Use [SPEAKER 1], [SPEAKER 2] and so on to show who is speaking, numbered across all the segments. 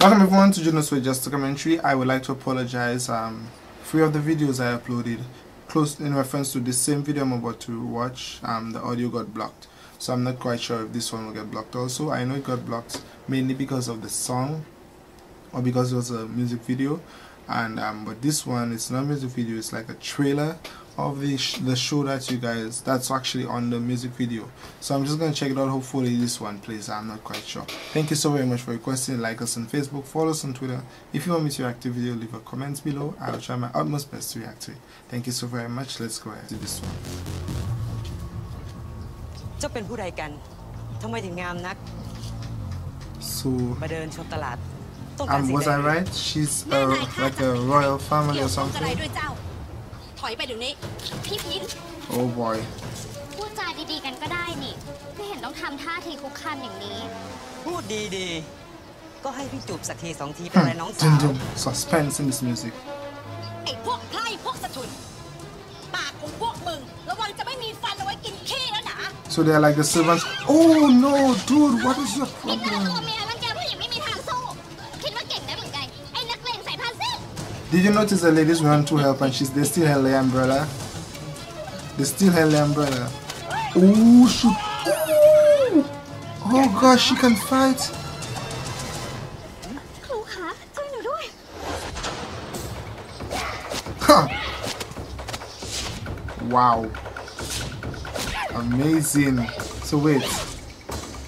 [SPEAKER 1] Welcome everyone to Junosuede Just a Commentary. I would like to apologize. Um, three of the videos I uploaded close in reference to the same video I'm about to watch, um, the audio got blocked. So I'm not quite sure if this one will get blocked also. I know it got blocked mainly because of the song or because it was a music video. And um, but this one it's not a music video, it's like a trailer of the, sh the show that you guys that's actually on the music video so i'm just gonna check it out hopefully this one plays i'm not quite sure thank you so very much for requesting like us on facebook follow us on twitter if you want me to react to video leave a comment below i'll try my utmost best to react to it thank you so very much let's go ahead to this one
[SPEAKER 2] เจ้าเป็นผู้ใดกันทำไมถึงงามนัก
[SPEAKER 1] so
[SPEAKER 2] มาเดินชมตลาดต้องการ
[SPEAKER 1] um
[SPEAKER 2] สิ่ง
[SPEAKER 1] was
[SPEAKER 2] ใด
[SPEAKER 1] i right she's a, like a royal family
[SPEAKER 3] เกี่ย
[SPEAKER 1] or
[SPEAKER 3] วข้องอะไร
[SPEAKER 1] something
[SPEAKER 3] ด้วยเจ้า ถอยไปเดี๋ยวนี้ พี่พิน
[SPEAKER 1] oh boy
[SPEAKER 4] พูดจาดีๆกันก็ได้นี่ ไม่เห็นต้องทำท่าทีคุกคามอย่างนี้
[SPEAKER 2] พูดดีๆ ก็ให้พี่จูบสักทีสองทีเป็นไรน้องสาว
[SPEAKER 1] dun, dun. suspense in this music
[SPEAKER 3] ไอ้พวกไพร่พวกสะทุน ปากของพวกมึง ระวังจะไม่มีฟันเอาไว้กินขี้แล้วนะ
[SPEAKER 1] so they're like the servants oh no dude what is your
[SPEAKER 4] นี่ถ้า
[SPEAKER 1] problem Did you notice the ladies want to help and she's they still held the umbrella? They still held the umbrella. Ooh, shoot. Ooh. Oh gosh, she can fight. Huh. Wow. Amazing. So wait,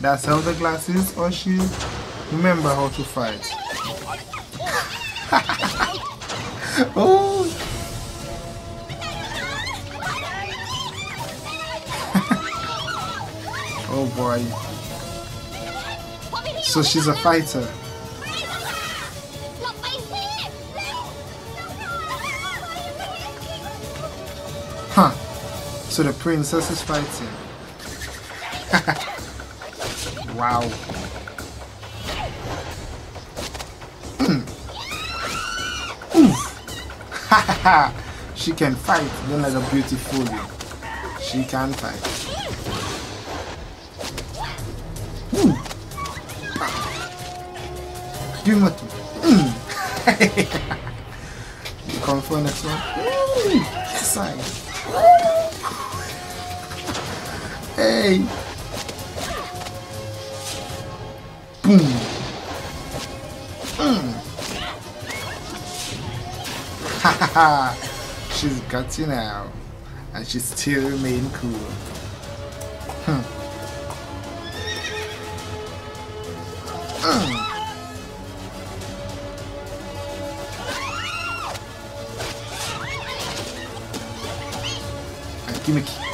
[SPEAKER 1] that's how the glasses or she remember how to fight. oh. oh boy. So she's a fighter. Huh. So the princess is fighting. wow. She can fight. Don't let her beauty fool you. She can fight. Ooh. Give a two. Mm. you come for next one? Mm. Yes, I. Hey. Boom. She's got you now. And she still remain cool. Hmm. Mm. Give me key.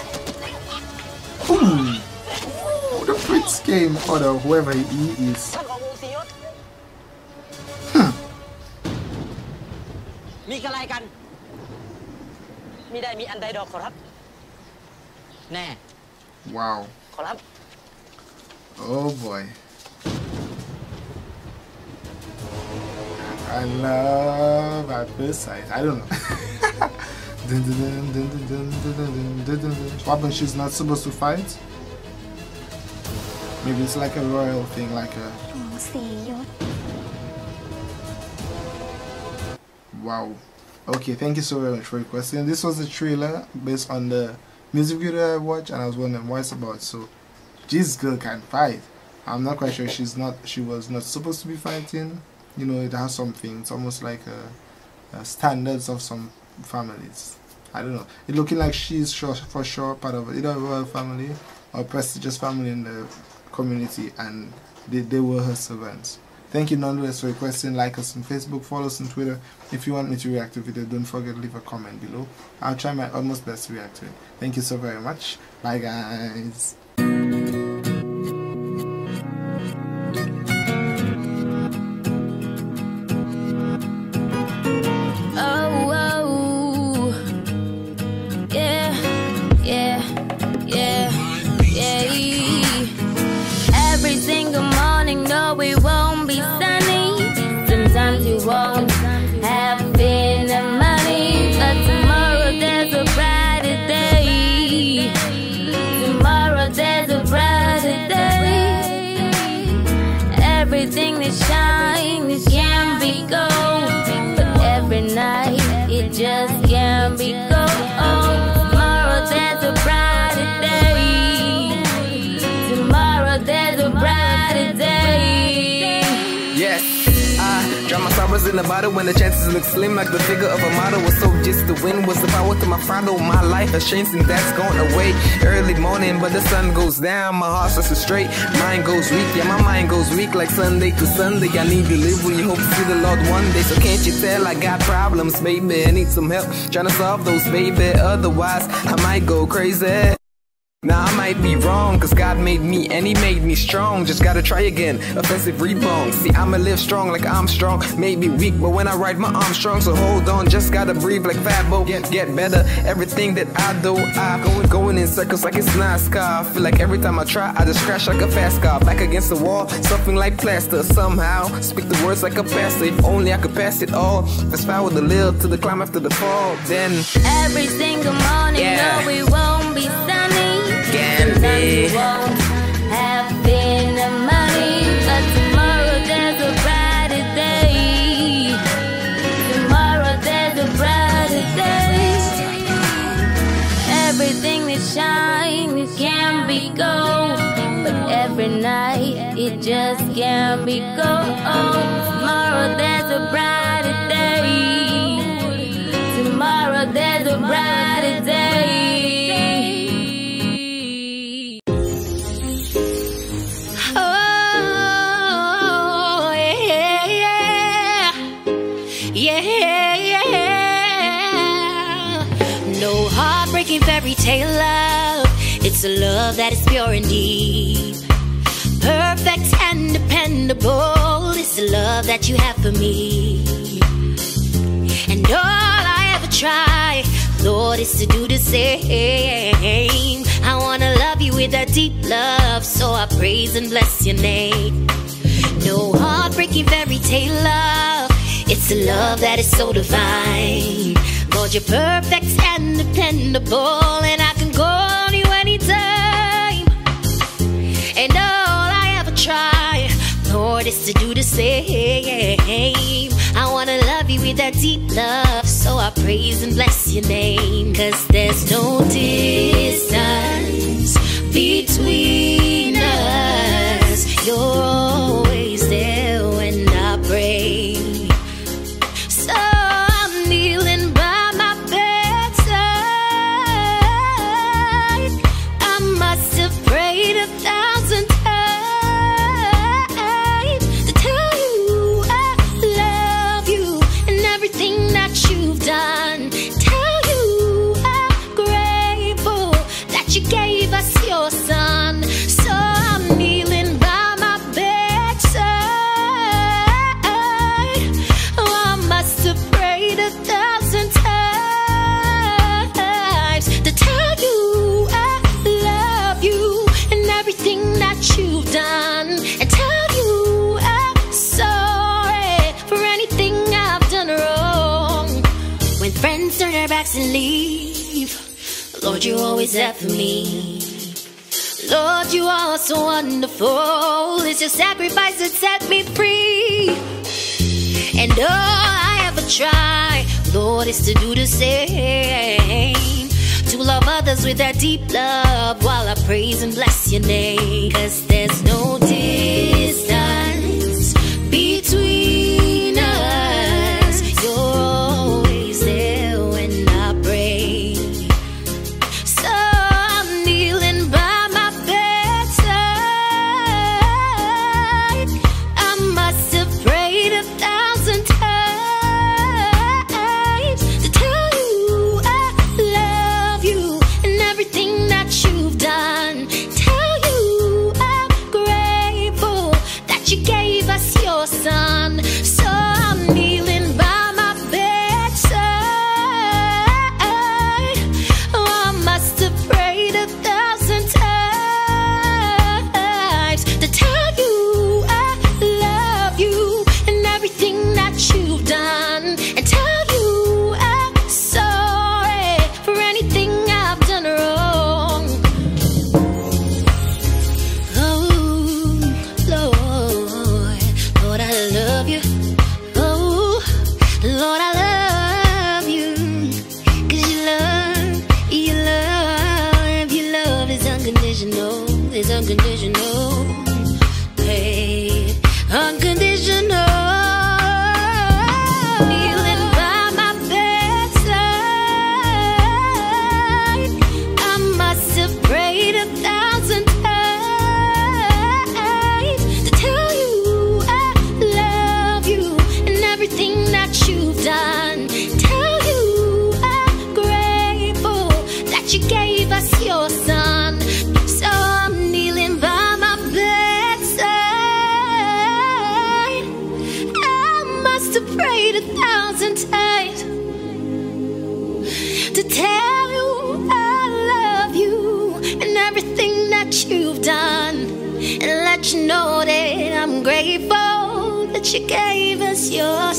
[SPEAKER 1] Ooh. Ooh, the Prince came, or whoever he is.
[SPEAKER 2] นี่ก็ไล่กันมิได้มีอันใดดอกขอรับ
[SPEAKER 1] I love at first sight I don't know What when she's not supposed to fight? Maybe it's like a royal thing, like a...
[SPEAKER 4] สียศ
[SPEAKER 1] wow. Okay, thank you so very much for requesting. This was the trailer based on the music video I watched, and I was wondering what it's about. So, this girl can fight. I'm not quite sure she's not. She was not supposed to be fighting. You know, it has something. It's almost like a, a standards of some families. I don't know. It looking like she's sure, for sure part of either a royal family or prestigious family in the community, and they, they were her servants. Thank you nonetheless for requesting. Like us on Facebook, follow us on Twitter. If you want me to react to video, don't forget to leave a comment below. I'll try my utmost best to react to it. Thank you so very much. Bye guys.
[SPEAKER 5] In the bottle when the chances look slim like the figure of a model was so just the wind was the power to my throttle. My life has changed and that's gone away. Early morning, but the sun goes down. My heart starts to straight, mind goes weak. Yeah, my mind goes weak like Sunday to Sunday. I need to live. When delivery, hope to see the Lord one day. So can't you tell I got problems, baby? I need some help trying to solve those, baby. Otherwise, I might go crazy. Now I might be wrong, cause God made me and He made me strong. Just gotta try again. Offensive rebound. See, I'ma live strong like I'm strong. Maybe weak, but when I ride my arm strong, so hold on. Just gotta breathe like Fabo. Get get better. Everything that I do, I going going in circles like it's NASCAR. Feel like every time I try, I just crash like a fast car. Back against the wall, something like plaster. Somehow speak the words like a pastor. If only I could pass it all. Fast forward a little to the climb after the fall. Then
[SPEAKER 6] Every single morning,
[SPEAKER 5] Yeah.
[SPEAKER 6] no, we won't be sunny.
[SPEAKER 5] Can be.
[SPEAKER 6] have enough money, but tomorrow there's a brighter day. Tomorrow there's a brighter day. Everything that shines can be gold, but every night it just can't be gold. Oh, tomorrow there's a brighter day.
[SPEAKER 3] A love that is pure and deep. Perfect and dependable. It's the love that you have for me. And all I ever try, Lord, is to do the same. I wanna love you with a deep love, so I praise and bless your name. No heartbreaking fairy tale love, it's a love that is so divine. Lord, you're perfect and dependable, and I can call anytime. And all I ever try, Lord, is to do the same. I wanna love you with that deep love, so I praise and bless your name. Cause there's no distance Lord, you're always there for me. Lord, you are so wonderful. It's your sacrifice that set me free. And all I ever try, Lord, is to do the same. To love others with that deep love while I praise and bless your name. Cause there's no to pray a thousand times. To tell you I love you and everything that you've done, and let you know that I'm grateful that you gave us your